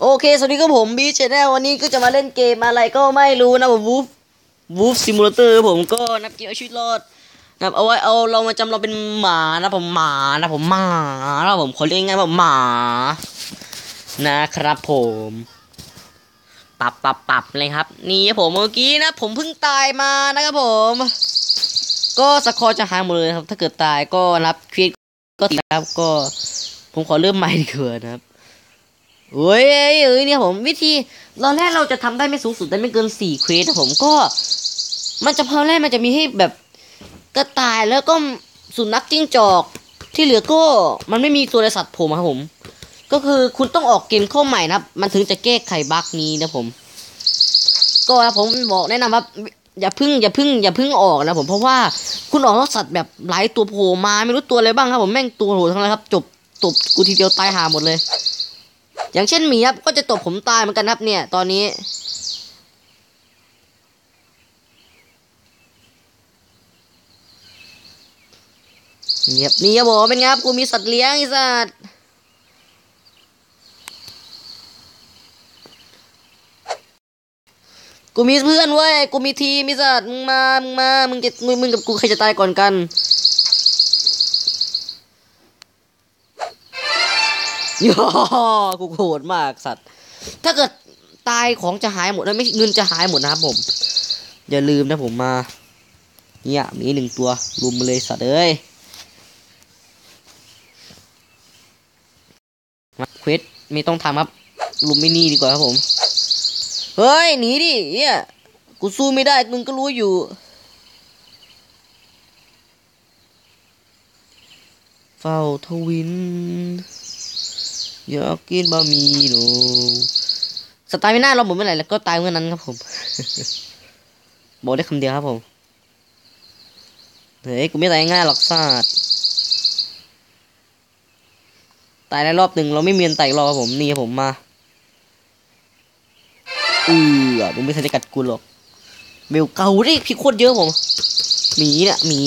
โอเค สวัสดีครับผมบีชแนลวันนี้ก็จะมาเล่นเกมอะไรก็ไม่รู้นะผมวูฟวูฟซิมูเลเตอร์ผมก็นับเกมเอาชีวิตรอดนะครับเอาไว้เอาเรามาจำเราเป็นหมานะผมหมานะผมหมานะผมขอเรียกง่ายๆว่าหมานะครับผมปรับปรับปรับเลยครับ นี่ผมเมื่อกี้นะ ผมเพิ่งตายมานะครับผม ก็สกอร์จะหายหมดเลยครับ ถ้าเกิดตายก็นับควิดก็ติดครับก็ ผมขอเริ่มใหม่ดีกว่านะครับ เฮ้ยเอ้ยเนี่ยผมวิธีตอนแรกเราจะทำได้ไม่สูงสุดได้ไม่เกินสี่ quest นะผมก็ มันจะพอแรกมันจะมีให้แบบกระต่ายแล้วก็สุนัขจิ้งจอกที่เหลือก็มันไม่มีตัวในสัตว์ผมครับผม ก็คือคุณต้องออกเกมเข้าใหม่นะครับ มันถึงจะแก้ไข bug นี้นะผม ก็ผมบอกแนะนำว่าอย่าพึ่งอย่าพึ่งอย่าพึ่งออกนะผมเพราะว่าคุณออกแล้วสัตว์แบบหลายตัวโผล่มาไม่รู้ตัวอะไรบ้างครับผมแม่งตัวโหดทั้งนั้นครับ จบตบกูทีเดียวตายหาหมดเลย อย่างเช่นหมีครับก็จะตบผมตายเหมือนกันครับเนี่ย ตอนนี้ เงียบนี่ครับผมเป็นไงครับกูมีสัตว์เลี้ยงไอ้สัตว์กูมีเพื่อนเว้ย กูมีทีมไอ้สัตว์มึงมา มึงมา มึงจะมึงกับกูใครจะตายก่อนกัน ย่อกูโหดมากสัตว์ ถ้าเกิดตายของจะหายหมดนะไม่เงินจะหายหมดนะครับผม อย่าลืมนะผมมา เนี่ยมีหนึ่งตัวรุมมเลยสัตว์เอ้ยมาเควสไม่ต้องทำครับลุมไม่นี่ดีกว่าครับผม เฮ้ยหนีดิเฮียกูสู้ไม่ได้มึงก็รู้อยู่เฝ้าทวิน อยากกินบะหมี่หนูสไตล์ไม่น่าเราหมดเมื่อไหร่แล้วก็ตายเมื่อนั้นครับผม บอกได้คำเดียวครับผมเฮ้ยกูไม่ตายง่ายหรอกสัตว์ตายได้รอบหนึ่งเราไม่เมียนไต่รอผมนี่ครับผมมาเออมึงไม่ทันจะกัดกูหรอกเบลเกาดิพี่โคตรเยอะผมหมีเนี่ยหมี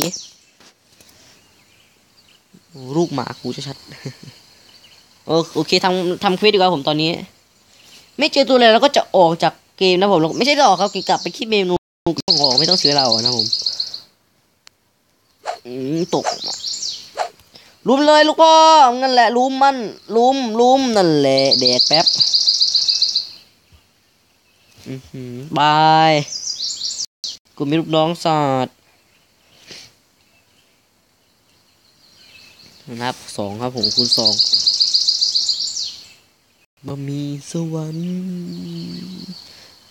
ลูกหมากูชัดๆ โอโอเคทำทำควสดีกว่าผมตอนนี้ ไม่เจอตัวเลยเราก็จะออกจากเกมนะผมไม่ใช่จะออกครับกลับไปที่เมนูต้องออกไม่ต้องเสียเรานะผมอืมตกลุมเลยลูกพ่อนั่นแหละลุมมันลุมลุมนั่นแหละแดกแป๊บบายกูมีลูกน้องสัตว์ นับสองครับผมคูณสองบะหมี่สวรรค์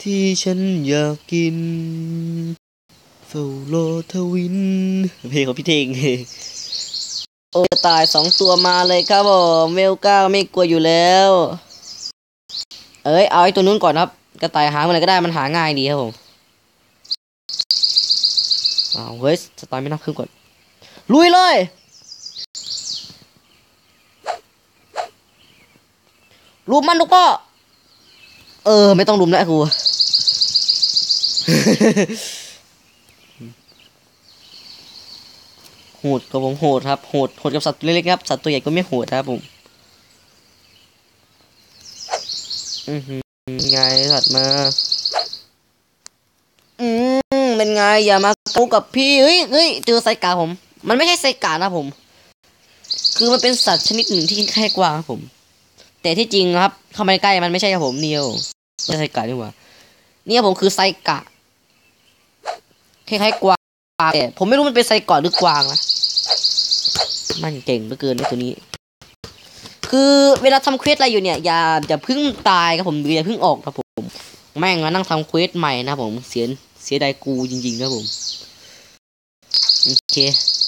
ที่ฉันอยากกินเฝ้ารอทวิน เพลงของพี่เทงโอ้ตายสองตัวมาเลยครับผมเวลก้าไม่กลัวอยู่แล้ว เอ้ย เอาไอ้ตัวนู้นก่อนครับ กระต่ายหาอะไรก็ได้มันหาง่ายดีครับผมอ้าวเฮ้ยสไตล์ไม่นับขึ้นก่อน ลุยเลย ลุมมันลูกพ่อ เออ ไม่ต้องลุมแล้วกูโหดกับผมโหดครับโหดโหดกับสัตว์ตัวเล็กๆครับสัตว์ตัวใหญ่ก็ไม่โหดครับผมอือหือไงสัตว์มา อืมเป็นไงอย่ามาเกากับพี่เฮ้ยเฮ้ยเจอไซกาผม มันไม่ใช่ไซกานะผม คือมันเป็นสัตว์ชนิดหนึ่งที่แค่กว้างครับผม แต่ที่จริงครับ เข้ามาใกล้มันไม่ใช่ผมเนียวไม่ใช่ไซกาดีกว่าเนี่ยผมคือไซกะคล้ายๆกวางแต่ผมไม่รู้มันเป็นไซกอหรือกวางนะมันเก่งเหลือเกินในตัวนี้ คือเวลาทำเควสอะไรอยู่เนี่ย อย่าอย่าพึ่งตายครับผมหรืออย่าพึ่งออกครับผม แม่งมานั่งทำเควสใหม่นะผมเสียเสียดายกูจริงๆครับผมโอเค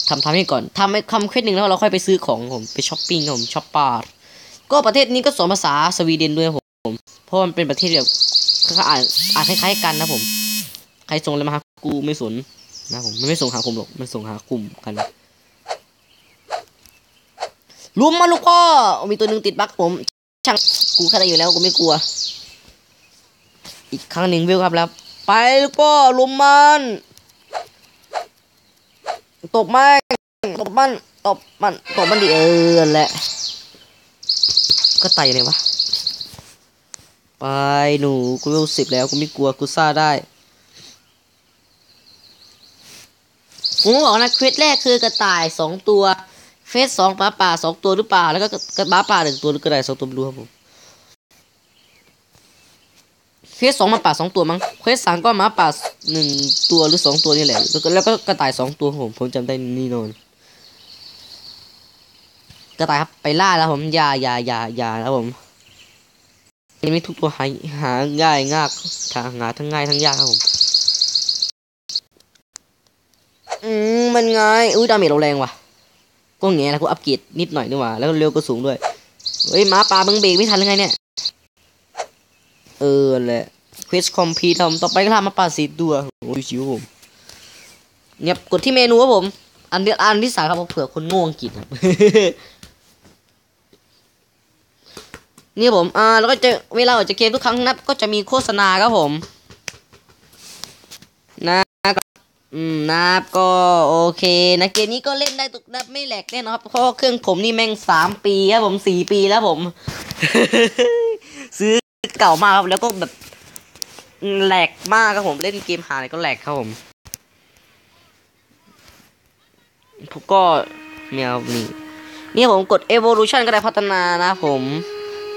ทำทำให้ก่อนทำให้ทำเควสหนึ่งแล้วเราค่อยไปซื้อของผมไปช้อปปิ้งครับผมช้อปปาร์ ก็ประเทศนี้ก็สอนภาษาสวีเดนด้วยผม เพราะมันเป็นประเทศแบบอ่านอ่านคล้ายๆกันนะผม ใครส่งอะไรมาหากูไม่สนนะผมมันไม่ส่งหาผมหรอกมันส่งหากลุ่มกันรวมมาลูกพ่อมีตัวหนึ่งติดบั๊กผม ช่างกูแค่ได้อยู่แล้วกูไม่กลัว อีกครั้งหนึ่งวิวครับแล้ว ไปลูกพ่อรวมมันตบมันตบมันตบมันตบมันดิเออแหละ ก็ไต่เลยวะ ไปหนูกูเวลสิบแล้วกูไม่กลัวกูซ่าได้ผมบอกนะเควสแรกคือกระต่ายสองตัวเฟสสองหมาป่าสองตัวหรือเปล่าแล้วก็กระหมาป่าหนึ่งตัวหรือกระต่ายสองตัวไม่รู้ครับผมquest สองหมาป่าสองตัวมั้ง quest สามก็หมาป่าหนึ่งตัวหรือสองตัวนี่แหละแล้วก็กระต่ายสองตัวผมผมจำได้นี่นอน กระต่ายครับไปล่าแล้วผมอย่าอย่าอย่าอย่าแล้วผมยังไม่ทุกตัวหาหาง่ายง่ากทางหาทั้งง่ายทั้งยากครับผมอืมมันง่ายอุ้ย damage เราแรงว่ะก็แง่แล้วกูอัปเกรดนิดหน่อยนี่หว่าแล้วก็เร็วก็สูงด้วยเฮ้ยหมาป่ามึงเบรกไม่ทันหรือไงเนี่ยเออแหละควสคอมพีทำต่อไปก็ทำมาป่าสีตัวโอ้ยชิวผมเงียบกดที่เมนูครับผม อันเดียอันที่สามครับผมเผื่อคนง่อังกฤษครับ นี่ผมอ่าแล้วก็จะเวลาออกจากเกมทุกครั้งนับก็จะมีโฆษณาครับผม นะก็อืมนะครับก็โอเคนะเกมนี้ก็เล่นได้ตุกนับไม่แหลกแน่นอนครับเพราะเครื่องผมนี่แม่งสามปีครับผมสี่ปีแล้วผม ซื้อเก่ามากครับแล้วก็แบบแหลกมากครับผมเล่นเกมหาอะไรก็แหลกครับผมผมก็แมวนี่เนี่ยผมกด evolution ก็ได้พัฒนานะผม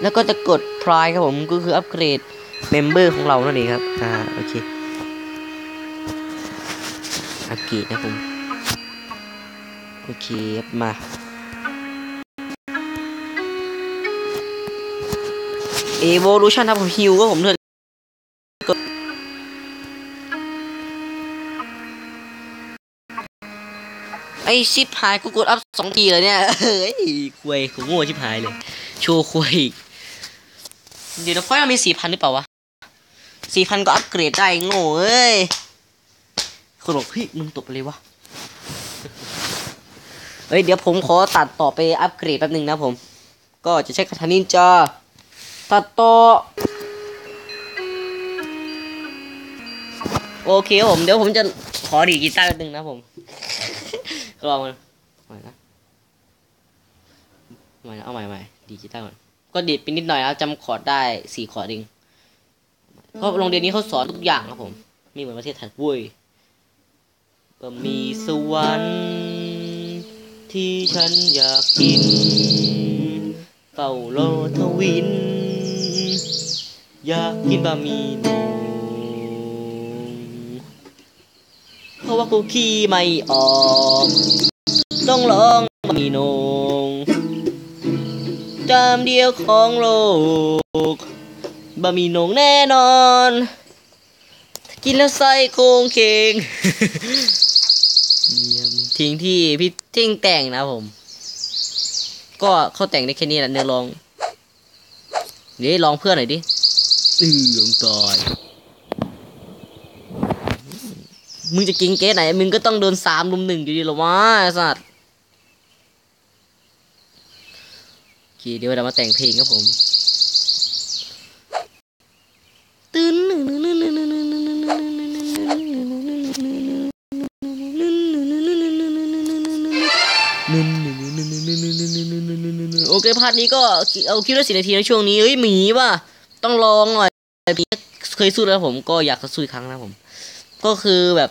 แล้วก็จะกด prime ครับผมก็คืออัปเกรด member ของเรานั่นเองครับอ่าโอเคอัปเกรดนะผมโอเคครับมา evolution ครับผมฮิวก็ผมเถอะกไอชิปหายกูกดอัพสองทีเลยเนี่ยเฮ้ยควยกูโง่ชิบหายเลย โชว์ควยอีก เดี๋ยวนะไฟเรามีสี่พันหรือเปล่าวะสี่พันก็อัปเกรดได้โง่เอ้ยคนบอกเฮ้ยมึงตบอะไรวะเฮ้ยเดี๋ยวผมขอตัดต่อไปอัปเกรดแป๊บนึงนะผม ก็จะใช้คาถานินจาตัดต่อโอเคผมเดี๋ยวผมจะขอดีกีตาร์แป๊บนึงนะผมลองมันใหม่นะใหม่นะเอาใหม่ใหม่ดีกีตาร์ก่อน ก็ดีดไปนิดหน่อยนะจำคอร์ดได้สี่คอร์ดเองเพราะโรงเรียนนี้เขาสอนทุกอย่างครับผมไมีเหมือนประเทศไทยเว้ยก็มีสวรรค์ที่ฉันอยากกินเฝ้าโลทวิน อยากกินบะหมี่หนูเพราะว่ากูขี้ไม่ออก ต้องลองบะหมี่น จามเดียวของโลกบะหมี่นงแน่นอน กินแล้วไส้โครงเคงเยี่ยมทิ้งที่พี่ทิ้งแต่งนะผม ก็เขาแต่งได้แค่นี้แหละเนื้อร้อง เดี๋ยวลองเพื่อนหน่อยดิอือลงตอยมึงจะกินเกสไหน มึงก็ต้องโดนสามลุมหนึ่งอยู่ดีหรอวะไอ้สัตว์โอ เคเดี๋ยวเรามาแต่งเพลงครับผมตื่นโอเคพาร์ทนี้ก็เอาคิดว่าสินาทีในช่วงนี้เฮ้ยหมีว่ะต้องลองหน่อยเคยสู้แล้วผมก็อยากจะสู้อีกครั้งนะผม ก็คือแบบ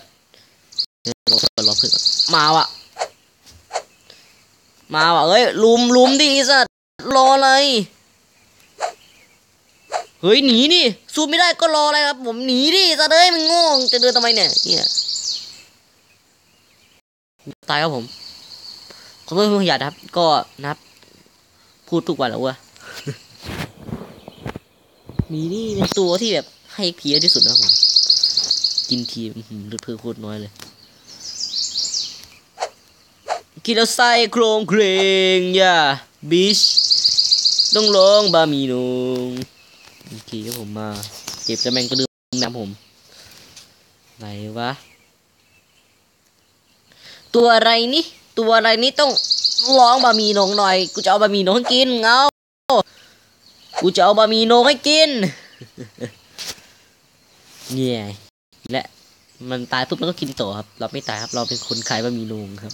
รอเพื่อนรอเพื่อนมาว่ะมาว่ะเอ้ยลุมลุมดิอ้สัต รออะไร เฮ้ยหนีนี่สู้ไม่ได้ก็รออะไรครับ ผมหนีดิสัตว์เอ้ยมันง่จะเดินทำไมเนี่ยเนี่ยตายครับผมขอโทษทุกอย่างนะครับ ก็นะครับ พูดทุกวันแล้วเว้ยมีนี่เป็นตัวที่แบบให้เพียที่สุดนะผมกินทีมเลือดเพิ่มโคตรน้อยเลย กินแล้วไส้โครงเครงอย่าบิช ต้องลองบะมีนงโอเคครับผมมาเก็บจะแมงกระดืมน้ำผม ไหนวะ ตัวอะไรนี่ตัวอะไรนี่ต้องลองบะหมี่นงหน่อย กูจะเอาบะหมี่นงให้กินเงากูจะเอาบะหมี่นงให้กินเนี่ยและมันตายปุ๊บมันก็กินต่อครับ เราไม่ตายครับ เราเป็นคนขายบะหมี่นงครับ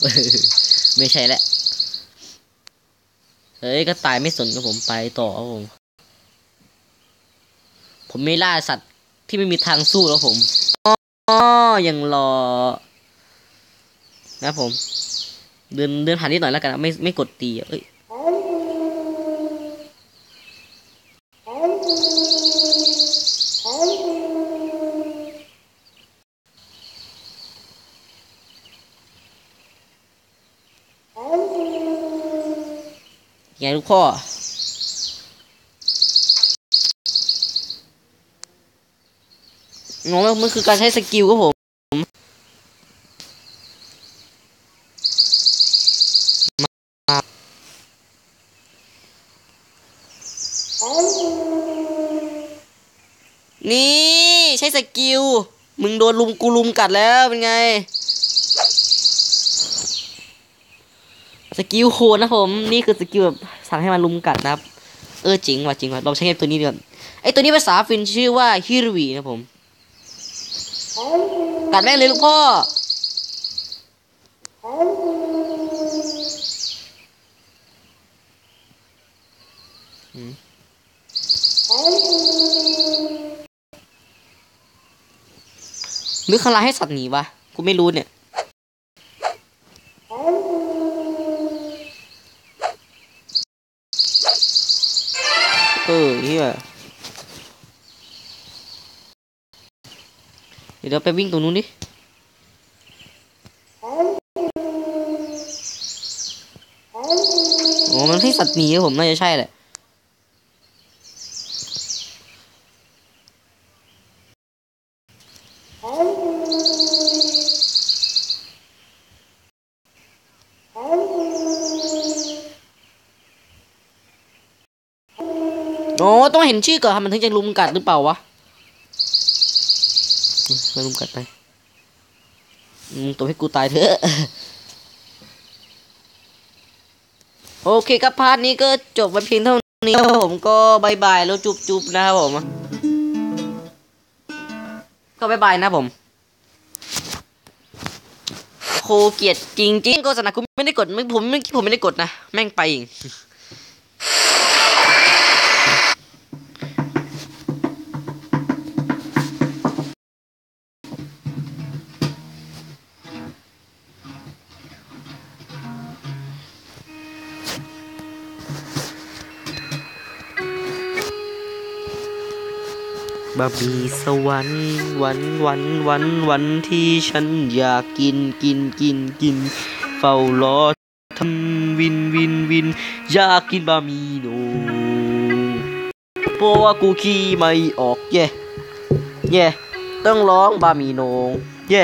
ไม่ใช่แหละ เฮ้ยก็ตายไม่สนกับผมไปต่อครับผม ผมไม่ล่าสัตว์ที่ไม่มีทางสู้แล้วผมอ๋อยังรอ นะผม เดินเดินผ่านนิดหน่อยแล้วกันนะไม่ไม่กดตีอะเอ้ย ไงลูกพ่องงว่ามันคือการใช้ skill ครับผมนี่ ใช้ skill มึงโดนรุมกูรุมกัดแล้วเป็นไง skill โหดนะผมนี่คือ skill แบบสั่งให้มันรุมกัดนะครับ เออจริงว่ะจริงว่ะลองใช้ไอ้ตัวนี้ดีกว่าไอตัวนี้ภาษาฟินชื่อว่าฮิรวีนะผมกัดแม่งเลยลูกพ่อหรือคาราให้สัตว์หนีวะกูไม่รู้เนี่ย เดี๋ยวเราไปวิ่งตรงนู้นดิโอ้มันให้สัตว์หนีผมน่าจะใช่แหละโอ้ต้องเห็นชื่อก่อนมันถึงจะรุมกัดหรือเปล่าวะ อืมไม่ลุมกัดไปอืมตัวให้กูตายเถอะโอเคครับ part นี้ก็จบไปเพียงเท่านี้ครับผมก็บ๊ายบายแล้วจุ๊บจุ๊บนะครับผม ก็บ๊ายบายนะผม โคตรเกลียดจริงๆก็สนะคุณไม่ได้กดไม่ผมไม่ผมไม่ได้กดนะ แม่งไปเอง บะหมี่สวรรค์วันวันวันวันที่ฉันอยากกินกินกินกิน เฝ้ารอทำวินวินวิน อยากกินบะหมี่โนเพราะว่ากูขี้ไม่ออกเย่เย่ต้องร้องบะหมี่โหนงเย่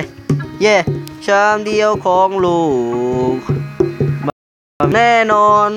เย่ชามเดียวของลูกแน่นอน